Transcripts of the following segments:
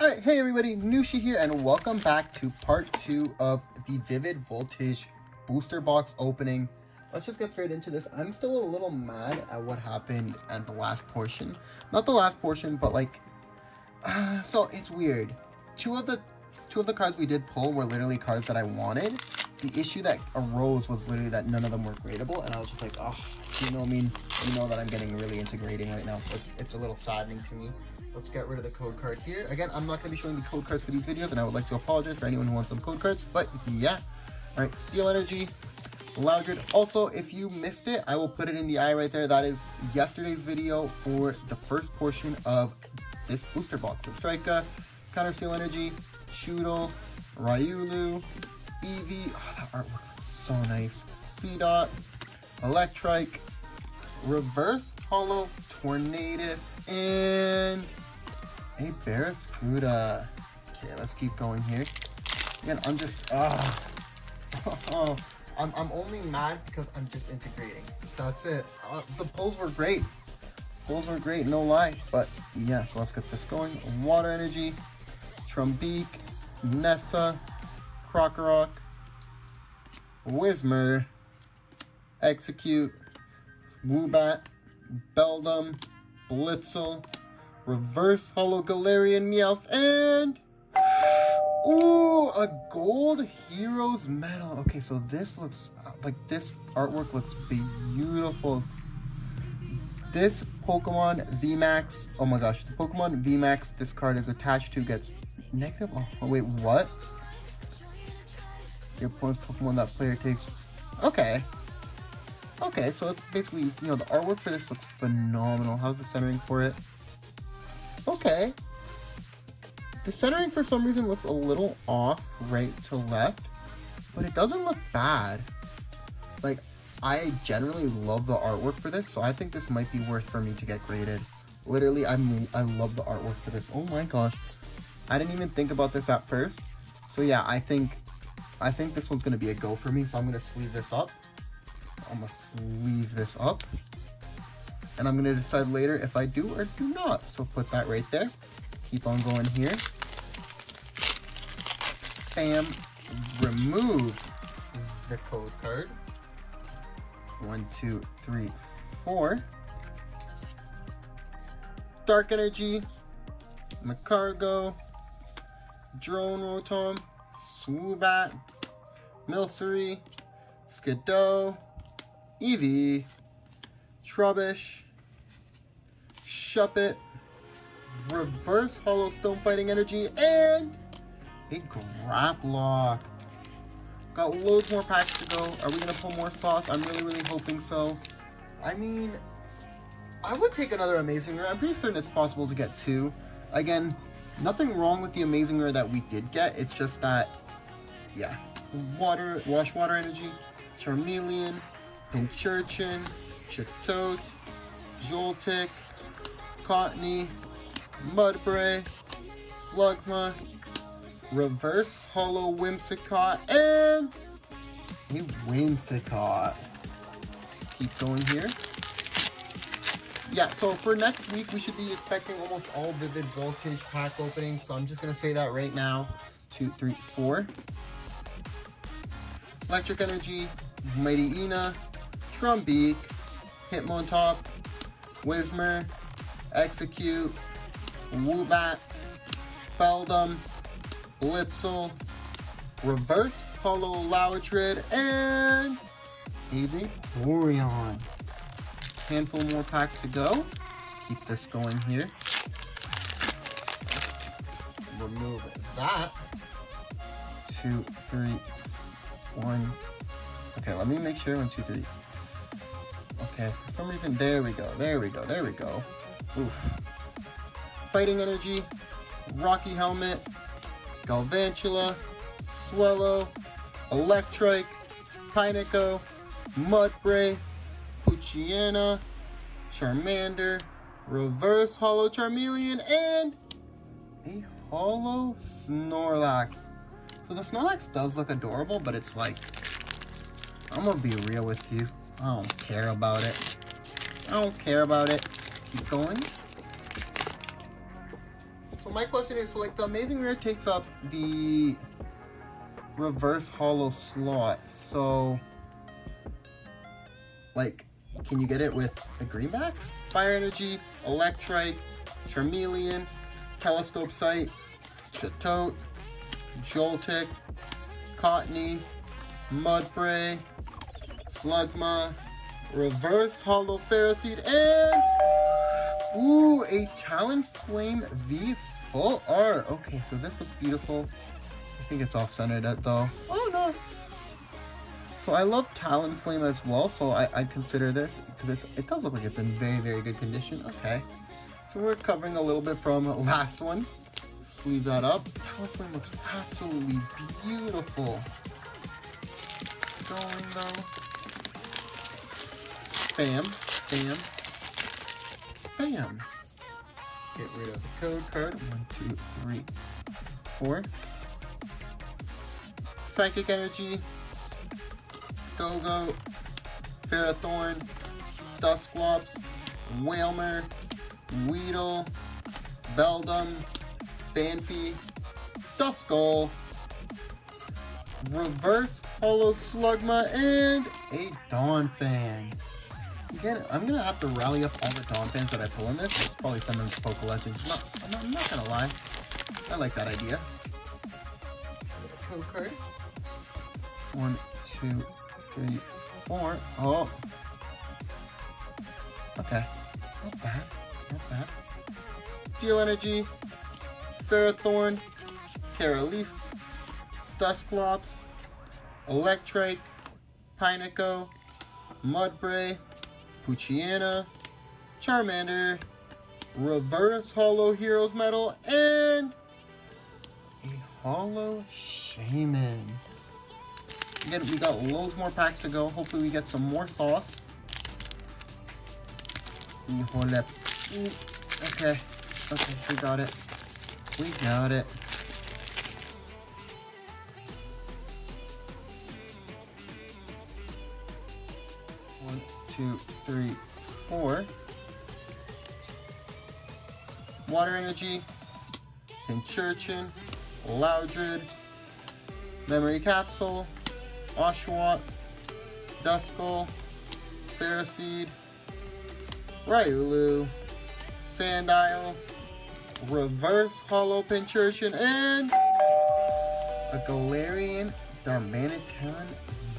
Alright, hey everybody, Nueshi here, and welcome back to part two of the Vivid Voltage booster box opening. Let's just get straight into this. I'm still a little mad at what happened at the last portion. Not the last portion, but like, uh, so it's weird. Two of the two of the cards we did pull were literally cards that I wanted. The issue that arose was literally that none of them were gradable, and I was just like, oh, you know, I mean, you know that I'm getting really into grading right now, it's, it's a little saddening to me. Let's get rid of the code card here. Again, I'm not going to be showing the code cards for these videos, and I would like to apologize for anyone who wants some code cards, but yeah. All right, Steel Energy, Loudred. Also, if you missed it, I will put it in the eye right there. That is yesterday's video for the first portion of this booster box. So Strika, Counter Steel Energy, Shootle, Riolu, Eevee. Oh, that artwork looks so nice. Seedot, Electrike, Reverse Holo Tornadus, and a Barraskewda. Okay, let's keep going here. Again, I'm just, ah. oh, I'm, I'm only mad because I'm just integrating. That's it. Uh, the pulls were great. Pulls were great, no lie. But yeah, so let's get this going. Water Energy, Trumbeak, Nessa, Krokorok, Whismur, Execute, Woobat, Beldum, Blitzle, Reverse Holo Galarian Meowth, and... Ooh, a gold heroes medal. Okay, so this looks like this artwork looks beautiful. This Pokemon VMAX, oh my gosh, the Pokemon VMAX this card is attached to gets negative. Oh, oh wait, what? Your opponent's Pokemon that player takes. Okay. Okay, so it's basically, you know, the artwork for this looks phenomenal. How's the centering for it? Okay. The centering for some reason looks a little off right to left, but it doesn't look bad. Like, I generally love the artwork for this, so I think this might be worth for me to get graded. Literally, I'm, I love the artwork for this. Oh my gosh. I didn't even think about this at first. So yeah, I think, I think this one's going to be a go for me, so I'm going to sleeve this up. I'm going to sleeve this up. And I'm to decide later if I do or do not. So put that right there. Keep on going here. Bam. Remove the code card. One, two, three, four. Dark Energy. Magcargo. Drone Rotom. Swoobat. Milcery. Skiddo. Eevee. Trubbish. Shuppet. Reverse Holo Stone Fighting Energy, and a Grapploct. Got loads more packs to go. Are we going to pull more sauce? I'm really, really hoping so. I mean, I would take another Amazing Rare. I'm pretty certain it's possible to get two. Again, nothing wrong with the Amazing Rare that we did get. It's just that, yeah. Water, Wash Water Energy, Charmeleon, Pincurchin, Chatot, Joltik, Cottonee, Mudbray, Slugma, Reverse Holo Whimsicott, and a Whimsicott. Let's keep going here. Yeah, so for next week, we should be expecting almost all Vivid Voltage pack openings. So I'm just going to say that right now. Two, three, four. Electric Energy, Mightyena, Trumbeak, Hitmontop, Whismur, Execute, Woobat, Beldum, Blitzle, Reverse Holo Loudred, and a Vaporeon. Handful more packs to go. Keep this going here. Remove that. Two, three, one. Okay, let me make sure. One, two, three. Okay, for some reason, there we go, there we go, there we go. Oof. Fighting Energy, Rocky Helmet, Galvantula, Swellow, Electrike, Pineco, Mudbray, Poochyena, Charmander, Reverse Holo Charmeleon, and a Holo Snorlax. So the Snorlax does look adorable, but it's like, I'm gonna be real with you. I don't care about it. I don't care about it. Keep going. So my question is, so like the Amazing Rare takes up the reverse holo slot. So, like, can you get it with a greenback? Fire Energy, Electrike, Charmeleon, Telescope Sight, Chatot, Joltik, Cottonee, Mudbray, Slugma, Reverse Holo Ferroseed, and ooh, a Talonflame V full art. Okay, so this looks beautiful. I think it's off-centered though. Oh no. So I love Talonflame as well, so I, I'd consider this because it does look like it's in very, very good condition. Okay. So we're covering a little bit from last one. Sleeve that up. Talonflame looks absolutely beautiful. Going though. Bam, bam, bam. Get rid of the code card. One, two, three, four. Psychic Energy, Go-Go, Ferrothorn, Dusclops, Wailmer, Weedle, Beldum, Phanpy, Duskull, Reverse Holo Slugma, and a Donphan. Again, I'm gonna have to rally up all the Donphans that I pull in this. Probably some of the Poke Legends. Not, I'm, not, I'm not gonna lie. I like that idea. Code card. One, two, three, four. Oh. Okay. Not bad. Not bad. Steel Energy. Ferrothorn. Carolise. Dusclops. Electrike. Pineco. Mudbray. Poochyena. Charmander. Reverse Holo Heroes Medal. And a Holo Shaman. Again, we got loads more packs to go. Hopefully we get some more sauce. Okay. Okay, we got it. We got it. One, two, three, four. Water Energy, Pincurchin, Loudred, Memory Capsule, Oshawott, Duskull, Ferroseed, Riolu, Sandile, Reverse Holo Pincurchin, and a Galarian Darmanitan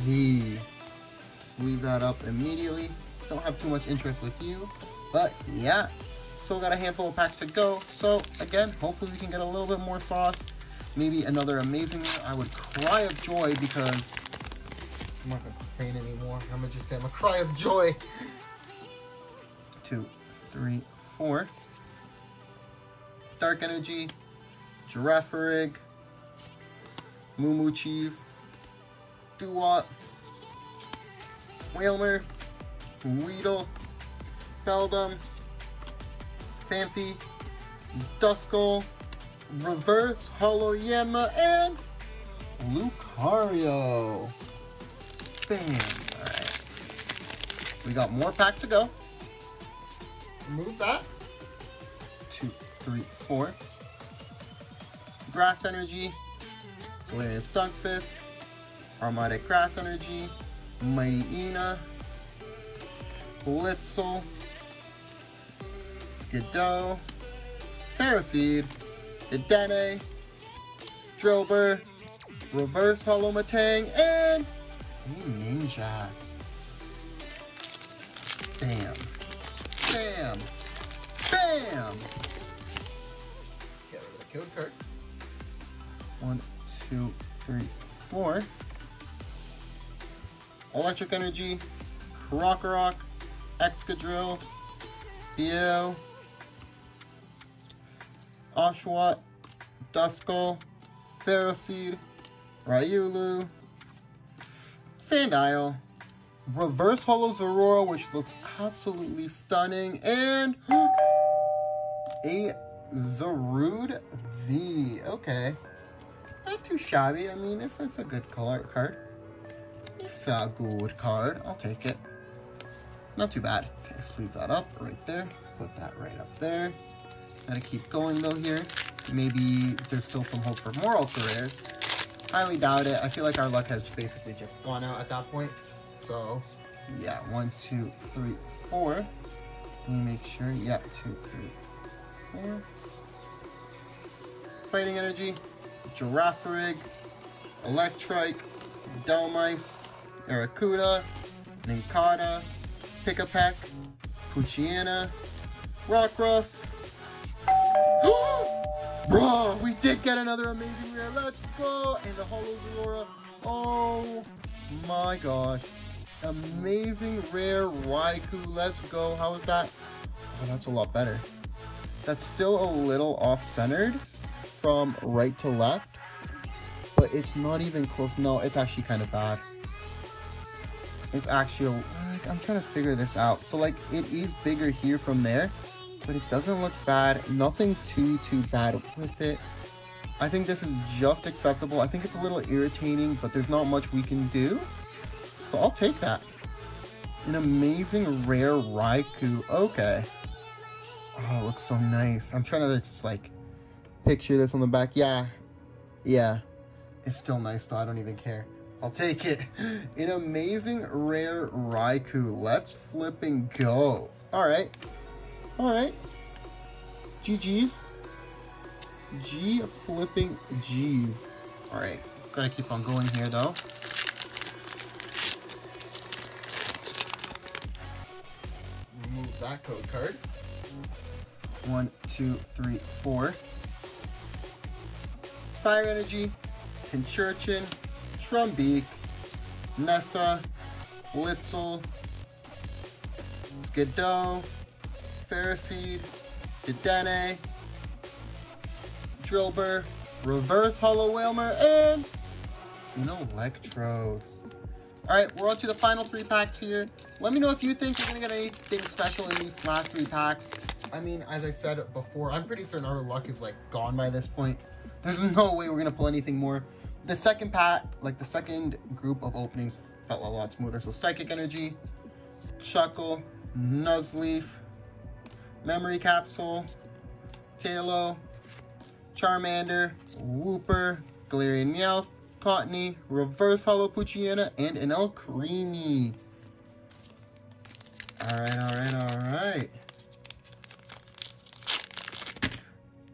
V. leave that up immediately. Don't have too much interest with you, but yeah. Still got a handful of packs to go. So again, hopefully we can get a little bit more sauce. Maybe another amazing I would cry of joy because I'm not gonna complain anymore. I'm gonna just say I'm a cry of joy. Two, three, four. Dark Energy, Girafarig, Moo Moo Cheese, Dewott, Wailmer, Weedle, Beldum, Phanpy, Duskull, Reverse Holo Yanma, and Lucario. Bam. Alright. We got more packs to go. Move that. Two, three, four. Grass Energy, Galarian Stunfisk, Aromatic Grass Energy, Mightyena, Blitzle, Skiddo, Ferroseed, Dedenne, Drillbur, Reverse Holo Matang, and Ninja. Bam. Bam. Bam. Get rid of the code card. One, two, three, four. Electric Energy, Rock Rock, Excadrill, Bio, Oshawott, Duskull, Ferroseed, Riolu, Sandile, Reverse Holo Zeraora, which looks absolutely stunning, and a Zarude V. Okay. Not too shabby. I mean, it's, it's a good color card. It's a good card. I'll take it. Not too bad. Okay, sleeve that up right there. Put that right up there. Gotta keep going though here. maybe there's still some hope for more ultra rares. Highly doubt it. I feel like our luck has basically just gone out at that point. So, yeah, one, two, three, four. Let me make sure. Yeah, two, three, four. Fighting Energy, Girafarig, Electrike, Dhelmise, Arrokuda, Nincada, Pikipek, Poochyena, Rockruff. Bro, we did get another amazing rare. Let's go! And the Holo Zeraora. Oh my gosh. Amazing rare Raikou. Let's go. How is that? Oh, that's a lot better. That's still a little off-centered from right to left. But it's not even close. No, it's actually kind of bad. It's actually, I'm trying to figure this out. So like, it is bigger here from there but it doesn't look bad. Nothing too, too bad with it. I think this is just acceptable. I think it's a little irritating, but there's not much we can do. So I'll take that. An amazing rare Raikou. Okay. Oh, it looks so nice. I'm trying to just like picture this on the back. Yeah. Yeah. It's still nice though. I don't even care. I'll take it. An amazing rare Raikou. Let's flip and go. All right. Alright. GG's. G flipping G's. Alright. Gotta keep on going here though. Remove that code card. One, two, three, four. Fire Energy, Pincurchin, Trumbeak, Nessa, Blitzle, Skiddo, Ferroseed, Dedenne, Drillbur, Reverse Holo Wailmer, and an Eelektross. Alright, we're on to the final three packs here. Let me know if you think you're to get anything special in these last three packs. I mean, as I said before, I'm pretty certain our luck is like gone by this point. There's no way we're to pull anything more. The second pack, like the second group of openings felt a lot smoother. So Psychic Energy, Chuckle, Nuzleaf, Memory Capsule, Taillow, Charmander, Wooper, Galarian Meowth, Cottonee, Reverse Holo Poochyena, and an Alcremie. Alright, alright, alright.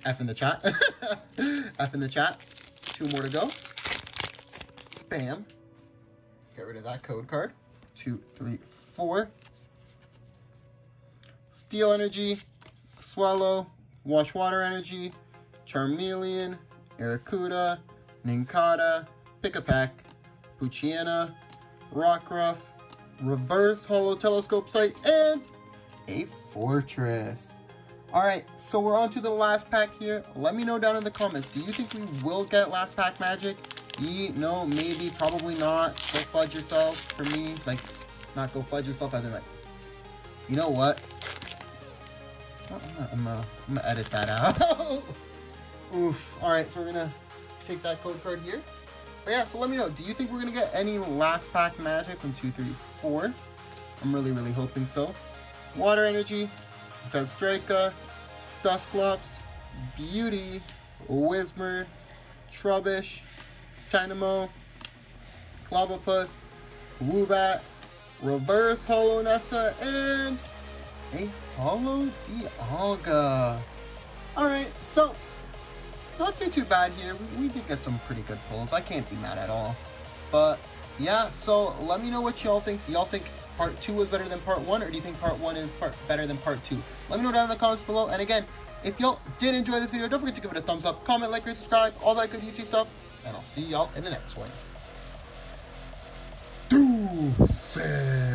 F in the chat. F in the chat. Two more to go. Bam. Get rid of that code card. Two, three, four. Steel Energy, Swellow, Wash Water Energy, Charmeleon, Arrokuda, Nincada, Pikipek, Poochyena, Rockruff, Reverse Holo Telescope Sight, and a Forretress. Alright, so we're on to the last pack here. Let me know down in the comments, do you think we will get last pack magic? No, maybe, probably not. Go fudge yourself. For me, like, not go fudge yourself as in like, you know what? I'm gonna, I'm gonna, I'm gonna edit that out. Oof. Alright, so we're gonna take that code card here. But yeah, so let me know. Do you think we're gonna get any last pack magic from 2, 3, 4? I'm really, really hoping so. Water Energy, Zebstrika, Dusclops, Beauty, Whismur, Trubbish, Tynamo, Clobbopus, Woobat, Reverse Holo Nessa, and a Holo Dialga. Alright, so, not too, too bad here. We, we did get some pretty good pulls. I can't be mad at all. But, yeah, so let me know what y'all think. Y'all think part 2 was better than part 1, or do you think part 1 is part better than part 2? Let me know down in the comments below. And again, if y'all did enjoy this video, don't forget to give it a thumbs up, comment, like, rate, subscribe, all that good YouTube stuff. And I'll see y'all in the next one. Deuces!